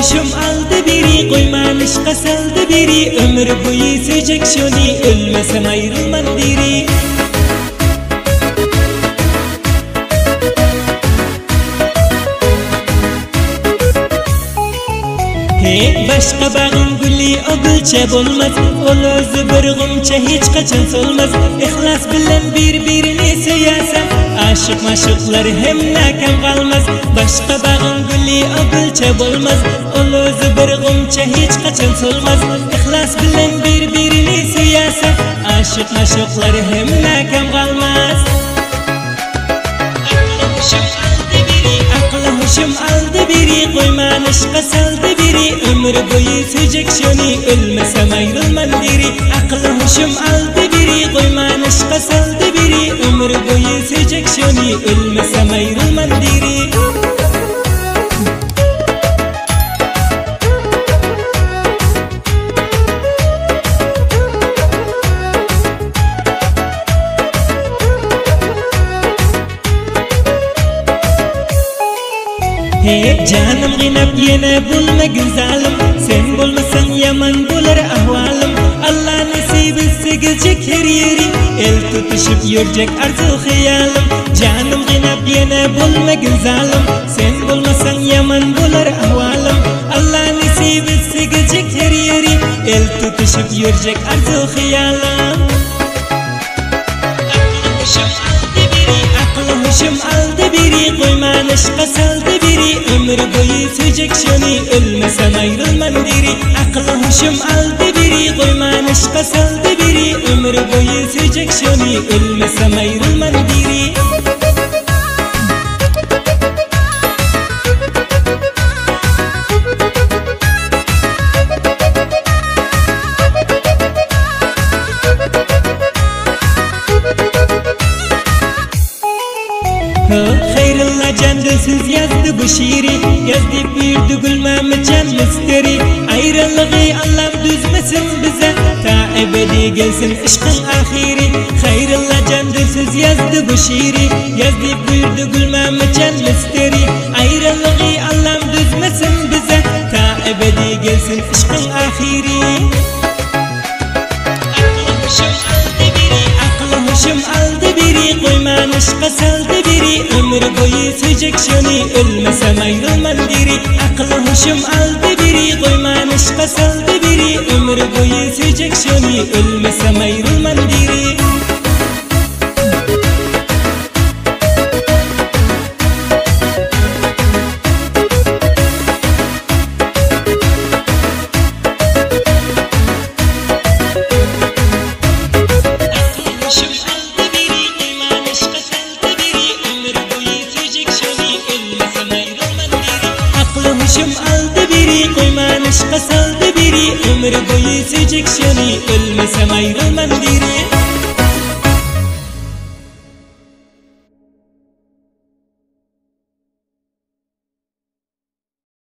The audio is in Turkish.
Huşum aldı biri Koymamış kasaldı biri. Ömür boyu sevecek şuni Ölmesem ayrılmam He başka bağın gülü o gülçe bulmaz Ol özü bir gümçe hiç kaçan solmaz. İhlas bilen birbirini seyasen Aşık maşıklar hem nakam kalmaz. Başka bağın gülü o gülçe bulmaz Ol özü bir gümçe hiç kaçan solmaz. İhlas bilen birbirini seyasen Aşık maşıklar hem nakam kalmaz. Aklı huşum aldı biri Koyman aşka saldı biri Ömür boyu sürecek şuni Ölmesem ayrılmam diri. Aklı huşum aldı biri Koyman aşka saldı biri. Ömür boyu sürecek şuni Ölmesem ayrılmam diri Hey canım ginep yine bulma güzelim? Sen bulmasan yaman bulur ahvalim. Allah nasip etse gelecek her yeri El tutuşup yürüyecek arzu hayalim. Canım ginep yine bulma güzelim. Sen bulmasan yaman bulur ahvalim. Allah nasip etse gelecek her yeri El tutuşup yürüyecek arzu hayalim. Aklı huşum aldı biri Koyman aşka saldı biri. Ömür boyu sürecek şuni Ölmesem ayrılmam diri. Aklı huşum aldı biri Koyman aşka saldı biri. Ömür boyu sürecek şuni Ölmesem ayrılmam diri Candılsız yazdı bu şiiri. Yazdı büyürdü gülmemi can misteri Ayrılığı Allah düzmesin bize. Ta ebedi gelsin aşkın ahiri. Hayrılla candılsız yazdı bu şiiri. Yazdı büyürdü gülmemi can misteri Ayrılığı Allah düzmesin bize. Ta ebedi gelsin aşkın ahiri. Aklı huşum aldı biri. Koyman aşka saldı biri. Ömür boyu sürecek şuni Ölmesem ayrılmam diri Aklı huşum aldı biri Koyman aşka saldı biri aşka saldı